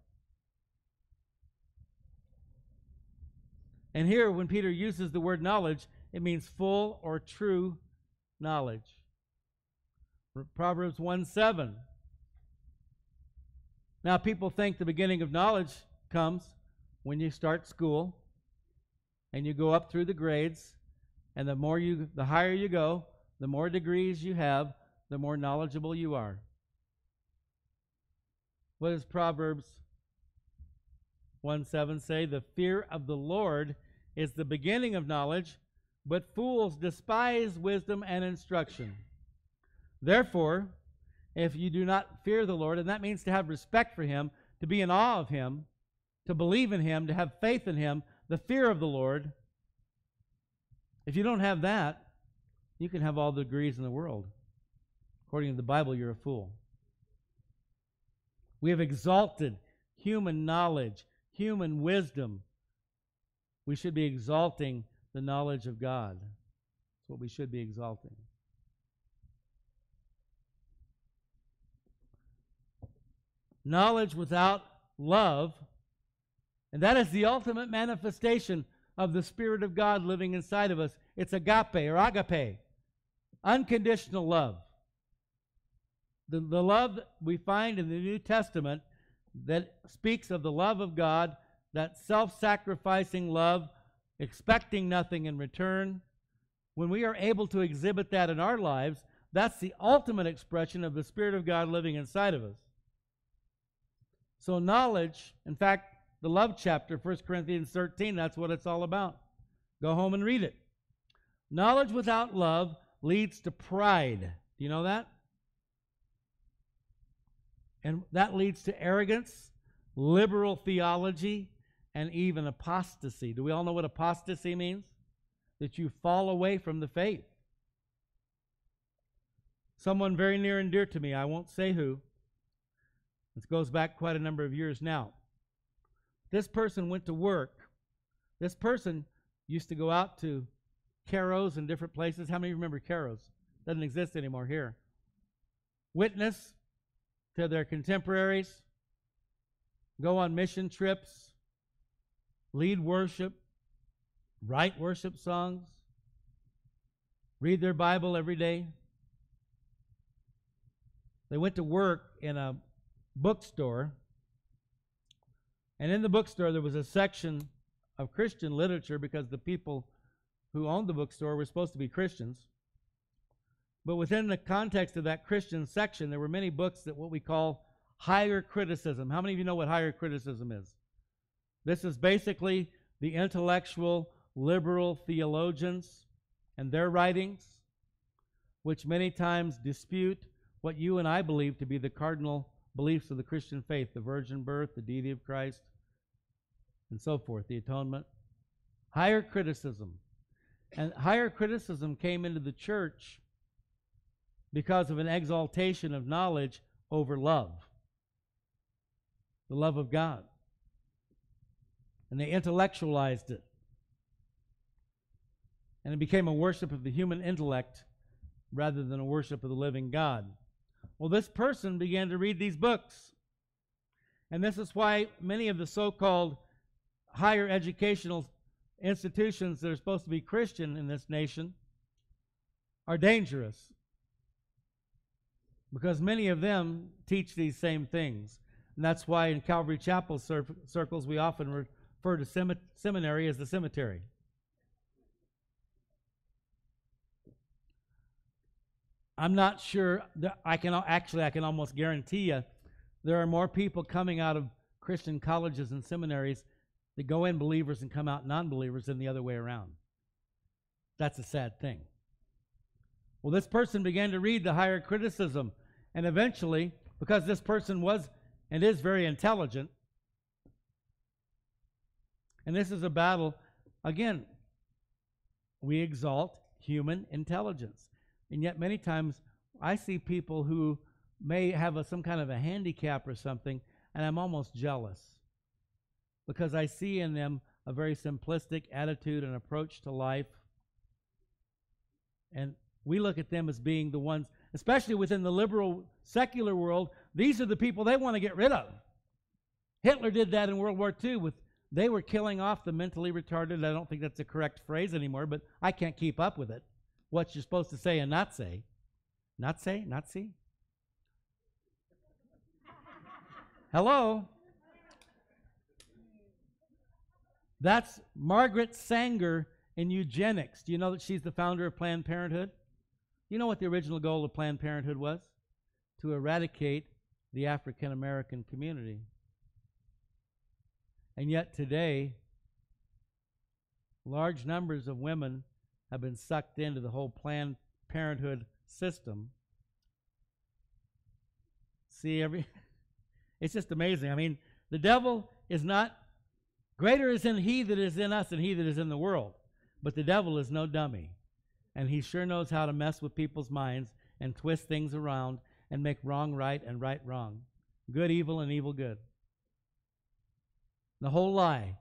And here, when Peter uses the word knowledge, it means full or true knowledge. Proverbs 1 7. Now, people think the beginning of knowledge comes when you start school and you go up through the grades, and the more you, the higher you go, the more degrees you have, the more knowledgeable you are. What does Proverbs 1 7 say? The fear of the Lord is the beginning of knowledge, but fools despise wisdom and instruction. Therefore, if you do not fear the Lord, and that means to have respect for Him, to be in awe of Him, to believe in Him, to have faith in Him, the fear of the Lord, if you don't have that, you can have all the degrees in the world. According to the Bible, you're a fool. We have exalted human knowledge, human wisdom. We should be exalting the knowledge of God. That's what we should be exalting. Knowledge without love, and that is the ultimate manifestation of the Spirit of God living inside of us. It's agape or agape, unconditional love. The, the love we find in the New Testament that speaks of the love of God, that self sacrificing love expecting nothing in return, when we are able to exhibit that in our lives, that's the ultimate expression of the Spirit of God living inside of us. So, knowledge, in fact, the love chapter, 1 Corinthians 13, that's what it's all about. Go home and read it. Knowledge without love leads to pride. Do you know that? And that leads to arrogance, liberal theology, and even apostasy. Do we all know what apostasy means? That you fall away from the faith. Someone very near and dear to me, I won't say who, this goes back quite a number of years now. This person went to work. This person used to go out to Caro's and different places. How many remember Caro's? Doesn't exist anymore here. Witness to their contemporaries, go on mission trips, lead worship, write worship songs, read their Bible every day. They went to work in a bookstore, and in the bookstore there was a section of Christian literature because the people who owned the bookstore were supposed to be Christians. But within the context of that Christian section, there were many books that what we call higher criticism. How many of you know what higher criticism is? This is basically the intellectual liberal theologians and their writings, which many times dispute what you and I believe to be the cardinal beliefs of the Christian faith the virgin birth, the deity of Christ, and so forth, the atonement. Higher criticism. And higher criticism came into the church because of an exaltation of knowledge over love, the love of God and they intellectualized it. And it became a worship of the human intellect rather than a worship of the living God. Well, this person began to read these books. And this is why many of the so called higher educational institutions that are supposed to be Christian in this nation are dangerous. Because many of them teach these same things. And that's why in Calvary Chapel cir- circles we often refer to sem- seminary as the cemetery. I'm not sure that I can actually I can almost guarantee you there are more people coming out of Christian colleges and seminaries that go in believers and come out non-believers than the other way around. That's a sad thing. Well, this person began to read the higher criticism, and eventually, because this person was and is very intelligent, and this is a battle, again, we exalt human intelligence. And yet, many times, I see people who may have a, some kind of a handicap or something, and I'm almost jealous because I see in them a very simplistic attitude and approach to life. And we look at them as being the ones, especially within the liberal secular world, these are the people they want to get rid of. Hitler did that in World War II with they were killing off the mentally retarded. I don't think that's the correct phrase anymore, but I can't keep up with it what you're supposed to say and not say. Not say, not see. Hello? That's Margaret Sanger in eugenics. Do you know that she's the founder of Planned Parenthood? You know what the original goal of Planned Parenthood was? To eradicate the African American community. And yet today, large numbers of women have been sucked into the whole Planned Parenthood system. See, every it's just amazing. I mean, the devil is not greater is in he that is in us than he that is in the world. But the devil is no dummy. And he sure knows how to mess with people's minds and twist things around and make wrong right and right wrong. Good evil and evil good. The whole lie.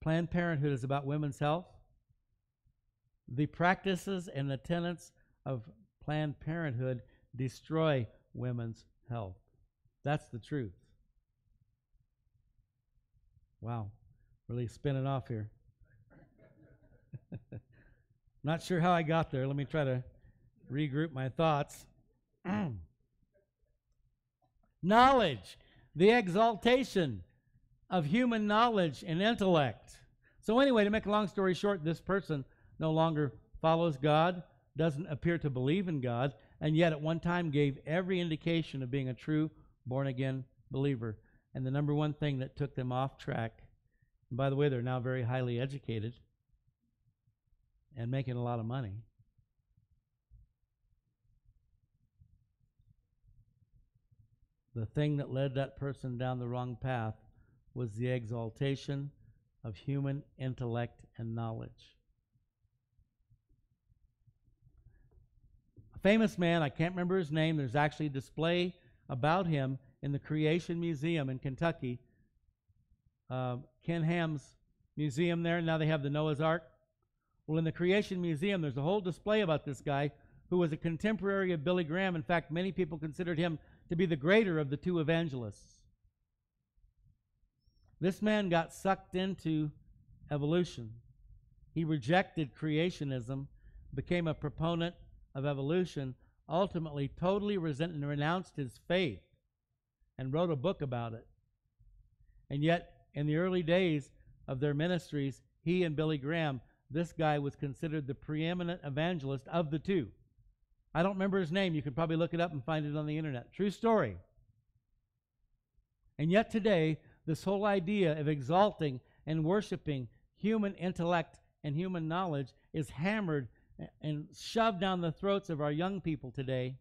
Planned Parenthood is about women's health the practices and the tenets of Planned Parenthood destroy women's health. That's the truth. Wow, really spinning off here. Not sure how I got there. Let me try to regroup my thoughts. knowledge, the exaltation of human knowledge and intellect. So, anyway, to make a long story short, this person no longer follows God, doesn't appear to believe in God, and yet at one time gave every indication of being a true born again believer. And the number one thing that took them off track, and by the way, they're now very highly educated and making a lot of money. The thing that led that person down the wrong path was the exaltation of human intellect and knowledge. Famous man, I can't remember his name. There's actually a display about him in the Creation Museum in Kentucky. Uh, Ken Ham's museum there. Now they have the Noah's Ark. Well, in the Creation Museum, there's a whole display about this guy who was a contemporary of Billy Graham. In fact, many people considered him to be the greater of the two evangelists. This man got sucked into evolution. He rejected creationism, became a proponent of evolution, ultimately totally resented and renounced his faith and wrote a book about it. And yet, in the early days of their ministries, he and Billy Graham, this guy was considered the preeminent evangelist of the two. I don't remember his name. You can probably look it up and find it on the internet. True story. And yet, today, this whole idea of exalting and worshiping human intellect and human knowledge is hammered and shoved down the throats of our young people today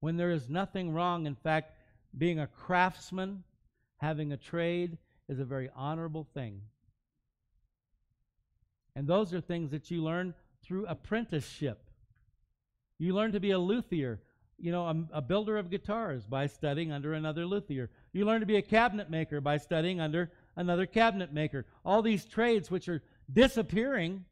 when there is nothing wrong. In fact, being a craftsman, having a trade, is a very honorable thing. And those are things that you learn through apprenticeship. You learn to be a luthier, you know, a, a, builder of guitars by studying under another luthier. You learn to be a cabinet maker by studying under another cabinet maker. All these trades which are disappearing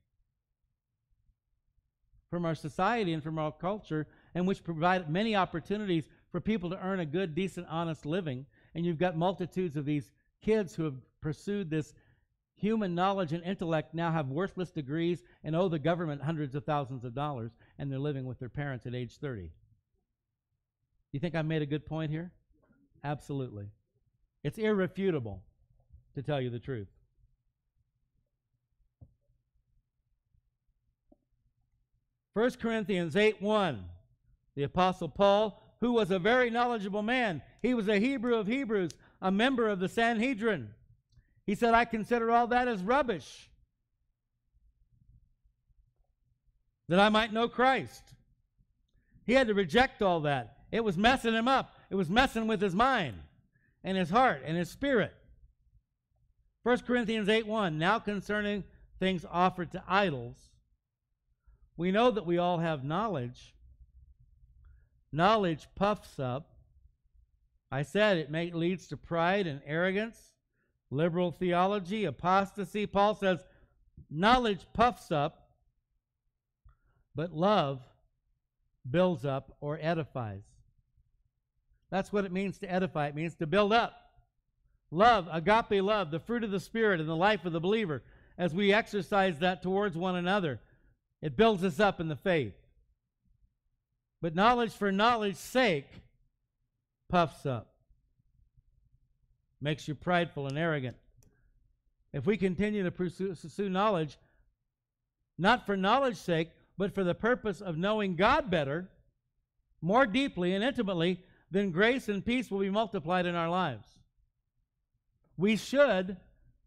from our society and from our culture, and which provide many opportunities for people to earn a good, decent, honest living. And you've got multitudes of these kids who have pursued this human knowledge and intellect now have worthless degrees and owe the government hundreds of thousands of dollars, and they're living with their parents at age 30. You think I made a good point here? Absolutely. It's irrefutable, to tell you the truth. First Corinthians 8 1. The Apostle Paul, who was a very knowledgeable man, he was a Hebrew of Hebrews, a member of the Sanhedrin. He said, I consider all that as rubbish, that I might know Christ. He had to reject all that. It was messing him up, it was messing with his mind and his heart and his spirit. 1 Corinthians 8 1. Now concerning things offered to idols, we know that we all have knowledge. Knowledge puffs up. I said it may, leads to pride and arrogance, liberal theology, apostasy. Paul says knowledge puffs up, but love builds up or edifies. That's what it means to edify. It means to build up. Love, agape love, the fruit of the Spirit in the life of the believer, as we exercise that towards one another, it builds us up in the faith. But knowledge for knowledge's sake puffs up, makes you prideful and arrogant. If we continue to pursue, knowledge, not for knowledge's sake, but for the purpose of knowing God better, more deeply and intimately, then grace and peace will be multiplied in our lives. We should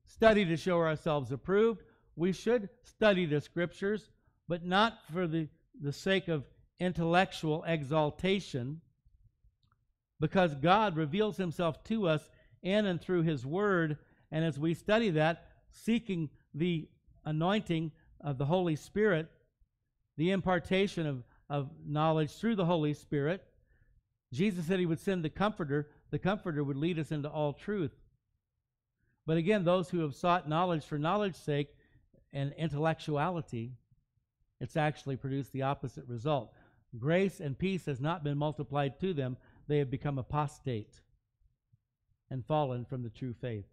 study to show ourselves approved. We should study the scriptures, but not for the, the sake of intellectual exaltation, because God reveals himself to us in and through his word. And as we study that, seeking the anointing of the Holy Spirit, the impartation of, of knowledge through the Holy Spirit, Jesus said he would send the Comforter. The Comforter would lead us into all truth. But again, those who have sought knowledge for knowledge's sake and intellectuality, it's actually produced the opposite result. Grace and peace has not been multiplied to them, they have become apostate and fallen from the true faith.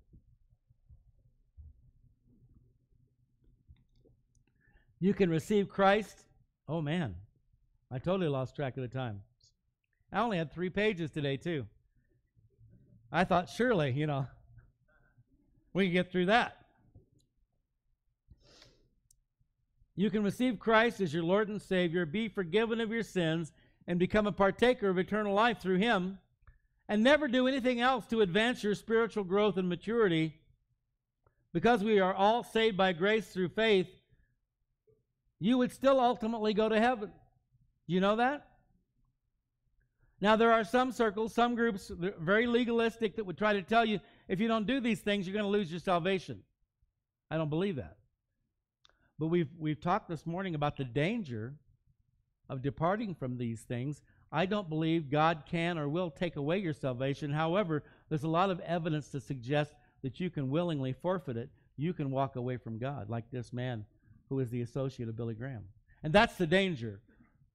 You can receive Christ. Oh man, I totally lost track of the time. I only had three pages today, too. I thought, surely, you know, we can get through that. You can receive Christ as your Lord and Savior, be forgiven of your sins, and become a partaker of eternal life through Him, and never do anything else to advance your spiritual growth and maturity. Because we are all saved by grace through faith, you would still ultimately go to heaven. You know that? Now, there are some circles, some groups, very legalistic, that would try to tell you if you don't do these things, you're going to lose your salvation. I don't believe that. But we've, we've talked this morning about the danger of departing from these things. I don't believe God can or will take away your salvation. However, there's a lot of evidence to suggest that you can willingly forfeit it. You can walk away from God, like this man who is the associate of Billy Graham. And that's the danger.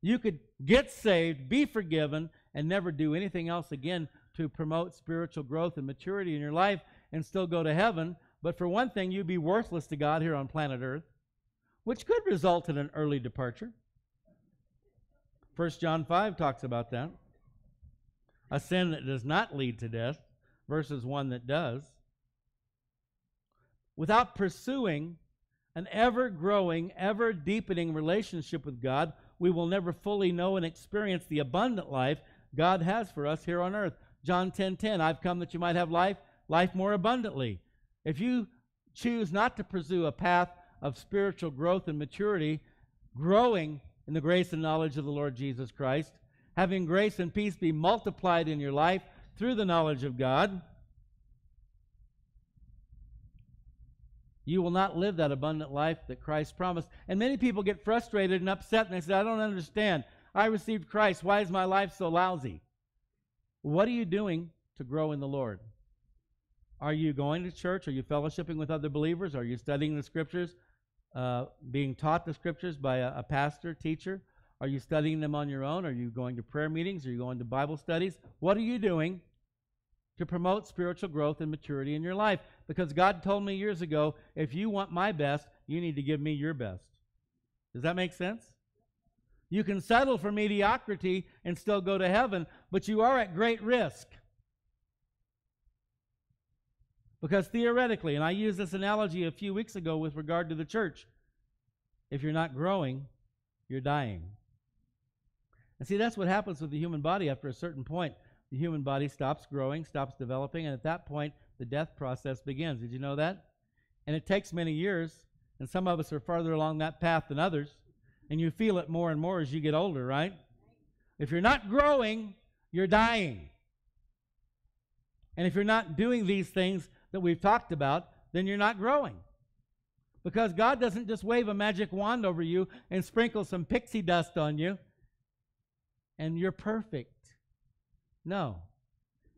You could get saved, be forgiven, and never do anything else again to promote spiritual growth and maturity in your life and still go to heaven. But for one thing, you'd be worthless to God here on planet Earth, which could result in an early departure. 1 John 5 talks about that. A sin that does not lead to death versus one that does. Without pursuing an ever growing, ever deepening relationship with God, we will never fully know and experience the abundant life God has for us here on earth. John 10:10, 10, 10, I've come that you might have life, life more abundantly. If you choose not to pursue a path of spiritual growth and maturity, growing in the grace and knowledge of the Lord Jesus Christ, having grace and peace be multiplied in your life through the knowledge of God, you will not live that abundant life that Christ promised. And many people get frustrated and upset and they say, I don't understand. I received Christ. Why is my life so lousy? What are you doing to grow in the Lord? Are you going to church? Are you fellowshipping with other believers? Are you studying the scriptures, uh, being taught the scriptures by a, a pastor, teacher? Are you studying them on your own? Are you going to prayer meetings? Are you going to Bible studies? What are you doing to promote spiritual growth and maturity in your life? Because God told me years ago if you want my best, you need to give me your best. Does that make sense? You can settle for mediocrity and still go to heaven, but you are at great risk. Because theoretically, and I used this analogy a few weeks ago with regard to the church, if you're not growing, you're dying. And see, that's what happens with the human body after a certain point. The human body stops growing, stops developing, and at that point, the death process begins. Did you know that? And it takes many years, and some of us are farther along that path than others, and you feel it more and more as you get older, right? If you're not growing, you're dying. And if you're not doing these things that we've talked about, then you're not growing. Because God doesn't just wave a magic wand over you and sprinkle some pixie dust on you and you're perfect. No.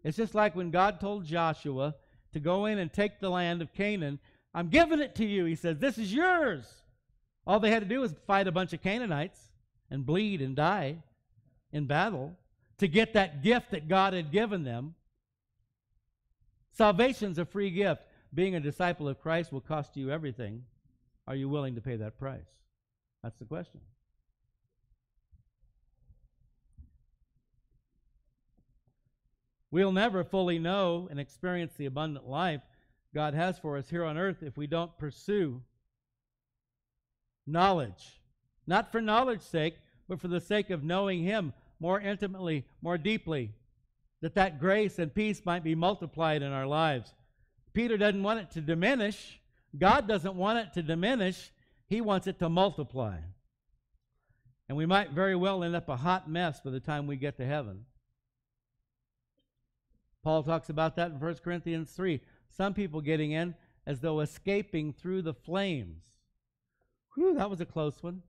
It's just like when God told Joshua to go in and take the land of Canaan. I'm giving it to you. He says, This is yours. All they had to do was fight a bunch of Canaanites and bleed and die in battle to get that gift that God had given them. Salvation's a free gift. Being a disciple of Christ will cost you everything. Are you willing to pay that price? That's the question. We'll never fully know and experience the abundant life God has for us here on earth if we don't pursue knowledge. Not for knowledge's sake, but for the sake of knowing Him more intimately, more deeply, that that grace and peace might be multiplied in our lives. Peter doesn't want it to diminish. God doesn't want it to diminish. He wants it to multiply. And we might very well end up a hot mess by the time we get to heaven. Paul talks about that in 1 Corinthians 3. Some people getting in as though escaping through the flames. Whew, that was a close one.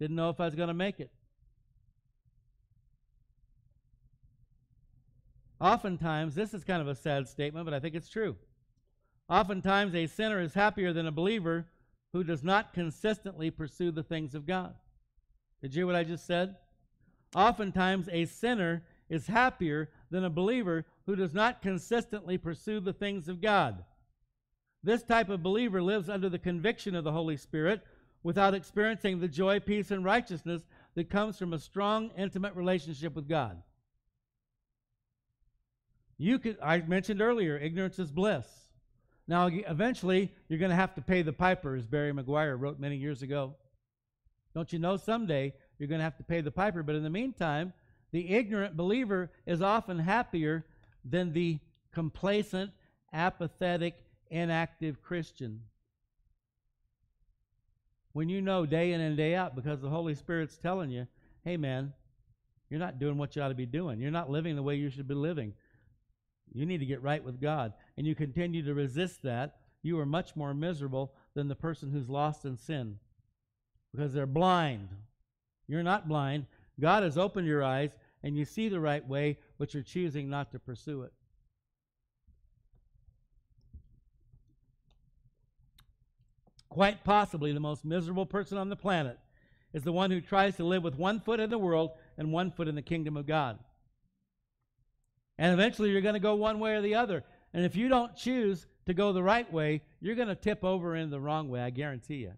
Didn't know if I was going to make it. Oftentimes, this is kind of a sad statement, but I think it's true. Oftentimes, a sinner is happier than a believer who does not consistently pursue the things of God. Did you hear what I just said? Oftentimes, a sinner is happier than a believer who does not consistently pursue the things of God. This type of believer lives under the conviction of the Holy Spirit without experiencing the joy, peace, and righteousness that comes from a strong, intimate relationship with God. You could, I mentioned earlier, ignorance is bliss. Now, eventually, you're going to have to pay the piper, as Barry McGuire wrote many years ago. Don't you know someday you're going to have to pay the piper? But in the meantime, the ignorant believer is often happier than the complacent, apathetic, inactive Christian. When you know day in and day out because the Holy Spirit's telling you, hey man, you're not doing what you ought to be doing. You're not living the way you should be living. You need to get right with God. And you continue to resist that, you are much more miserable than the person who's lost in sin because they're blind. You're not blind. God has opened your eyes and you see the right way, but you're choosing not to pursue it. Quite possibly the most miserable person on the planet is the one who tries to live with one foot in the world and one foot in the kingdom of God. And eventually you're going to go one way or the other. And if you don't choose to go the right way, you're going to tip over in the wrong way, I guarantee you.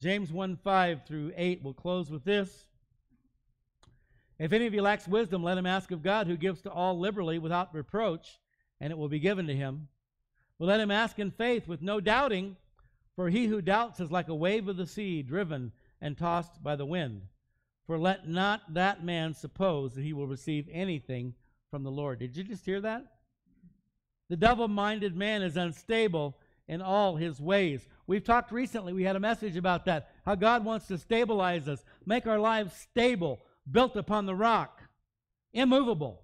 James 1 5 through 8 will close with this. If any of you lacks wisdom, let him ask of God, who gives to all liberally without reproach, and it will be given to him. But let him ask in faith with no doubting, for he who doubts is like a wave of the sea, driven and tossed by the wind. For let not that man suppose that he will receive anything from the Lord. Did you just hear that? The double minded man is unstable in all his ways. We've talked recently, we had a message about that, how God wants to stabilize us, make our lives stable, built upon the rock, immovable.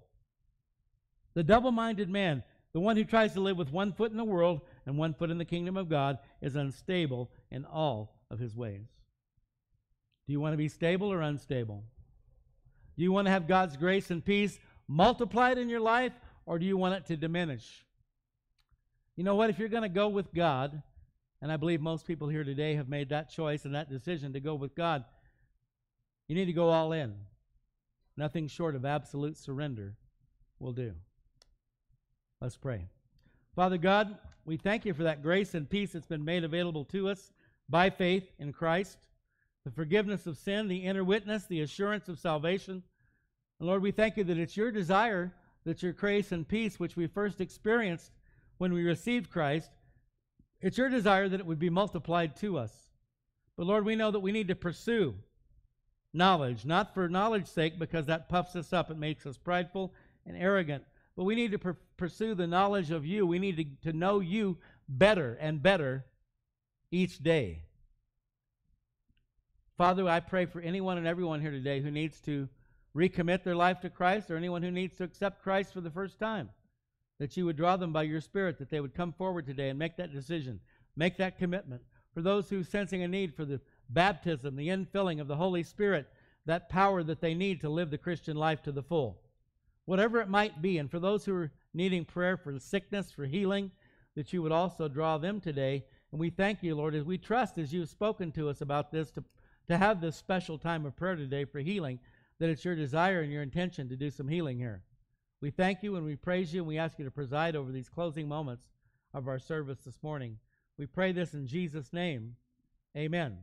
The double minded man, the one who tries to live with one foot in the world and one foot in the kingdom of God, is unstable in all of his ways. Do you want to be stable or unstable? Do you want to have God's grace and peace multiplied in your life, or do you want it to diminish? You know what? If you're going to go with God, and I believe most people here today have made that choice and that decision to go with God, you need to go all in. Nothing short of absolute surrender will do. Let's pray. Father God, we thank you for that grace and peace that's been made available to us by faith in Christ, the forgiveness of sin, the inner witness, the assurance of salvation. And Lord, we thank you that it's your desire that your grace and peace, which we first experienced when we received Christ, it's your desire that it would be multiplied to us. But Lord, we know that we need to pursue knowledge, not for knowledge's sake, because that puffs us up, it makes us prideful and arrogant. But we need to pursue the knowledge of you. We need to, to know you better and better each day. Father, I pray for anyone and everyone here today who needs to recommit their life to Christ or anyone who needs to accept Christ for the first time, that you would draw them by your Spirit, that they would come forward today and make that decision, make that commitment. For those who are sensing a need for the baptism, the infilling of the Holy Spirit, that power that they need to live the Christian life to the full. Whatever it might be, and for those who are needing prayer for sickness, for healing, that you would also draw them today. And we thank you, Lord, as we trust as you've spoken to us about this to, to have this special time of prayer today for healing, that it's your desire and your intention to do some healing here. We thank you and we praise you and we ask you to preside over these closing moments of our service this morning. We pray this in Jesus' name. Amen.